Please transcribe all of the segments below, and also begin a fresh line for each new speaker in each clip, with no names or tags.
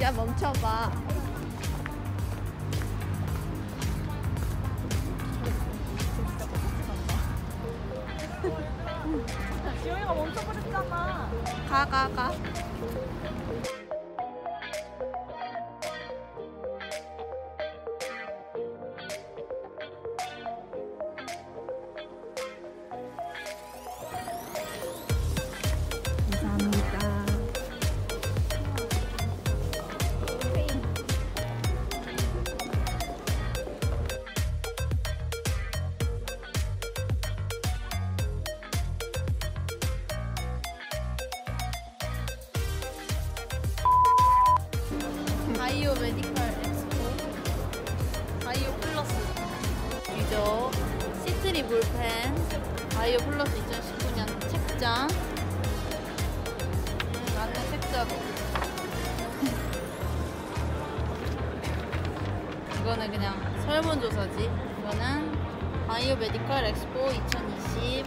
야 멈춰봐.
지영이가 멈춰버렸잖아.
가 가 가. 바이오 메디컬 엑스포. 바이오 플러스. 위저 시트리 볼펜. 바이오 플러스 2019년 책장. 음, 안에 책자도. 이거는 그냥 설문조사지. 이거는 바이오 메디컬 엑스포 2020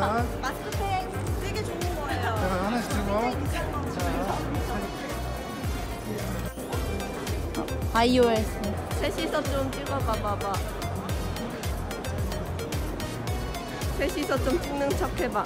자,
마스크팩 되게 좋은 거예요.
자, 하나씩 들고. 자,
바이오에스 셋이서 좀 찍어봐 봐봐 셋이서 좀 찍는 척 해봐